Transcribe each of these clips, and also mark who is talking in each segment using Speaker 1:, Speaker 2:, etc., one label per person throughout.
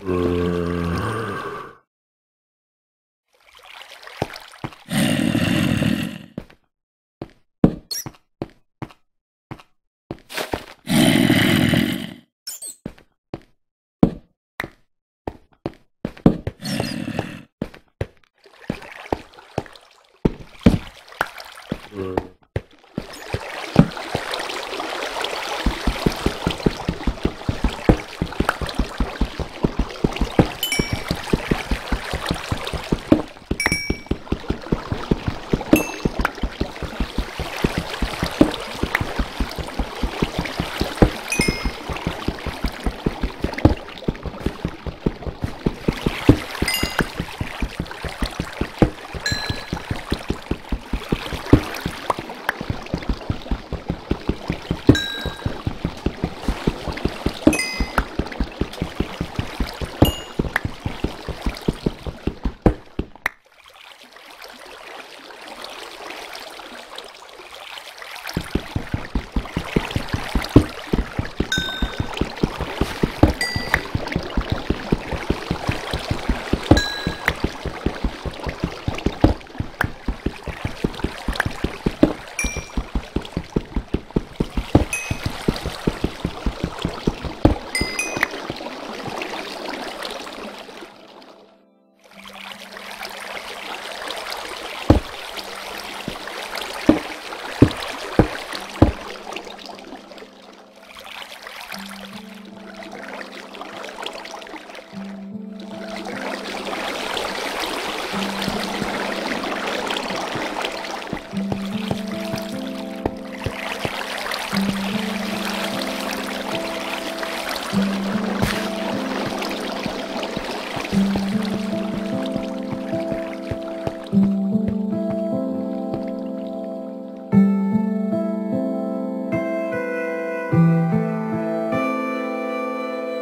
Speaker 1: Mm-hmm.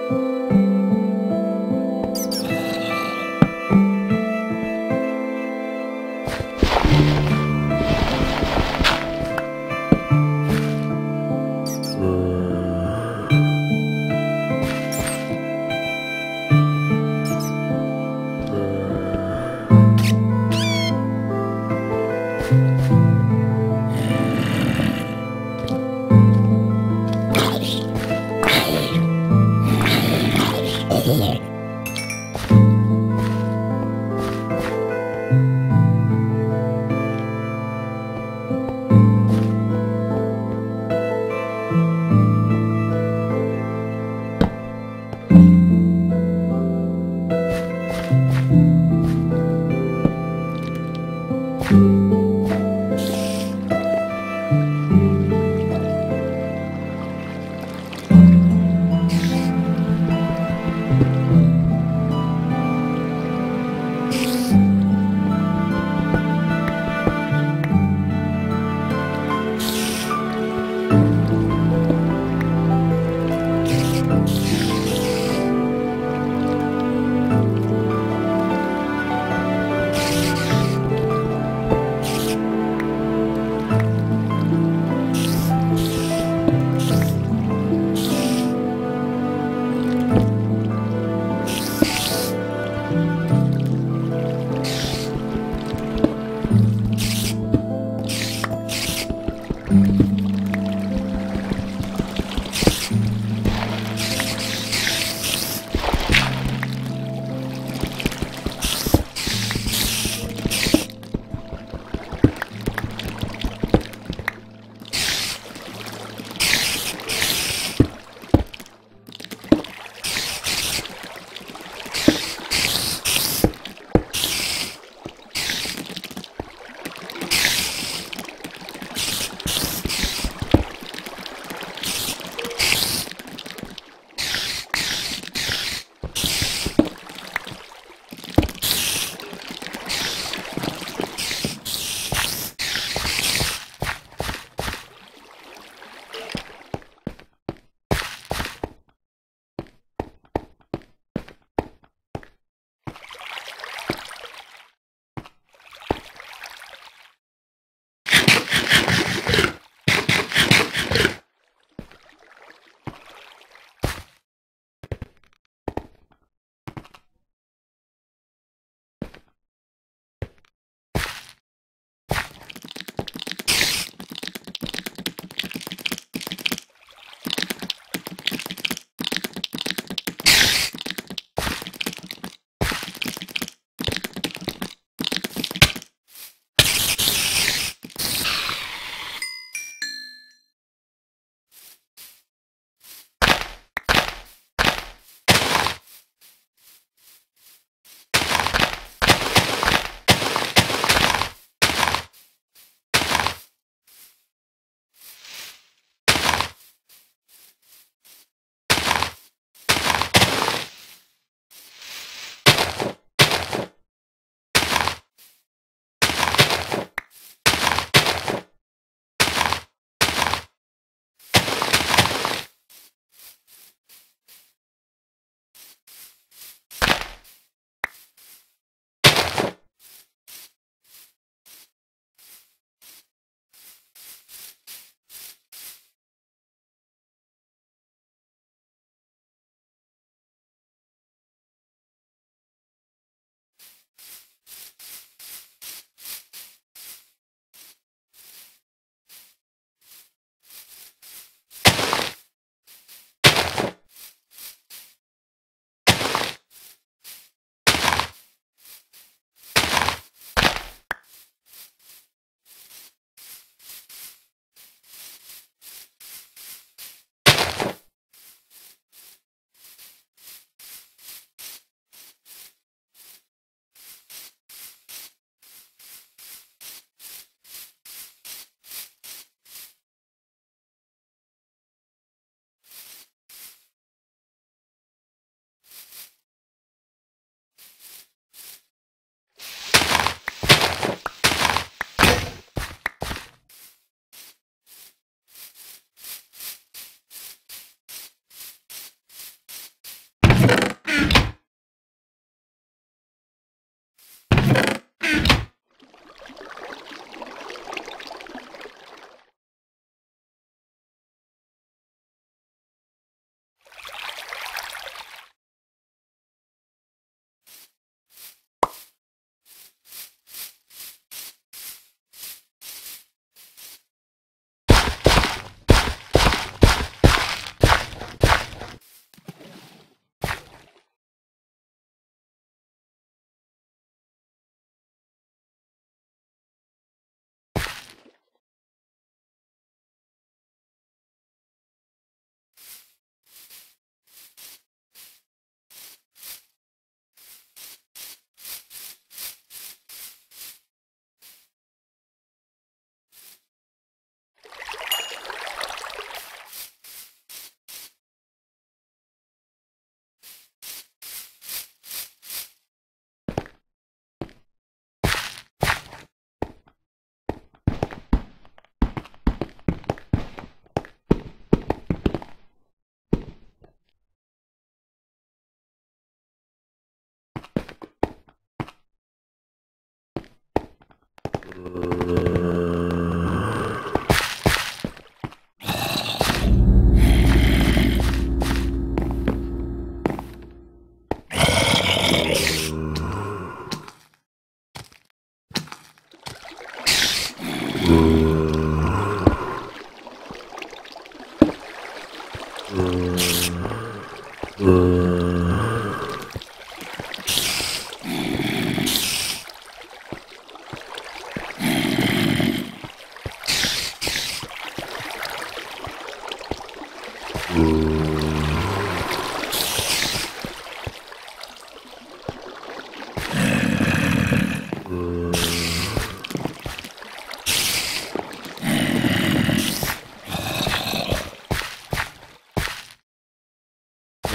Speaker 1: Thank you.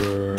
Speaker 1: for